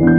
Thank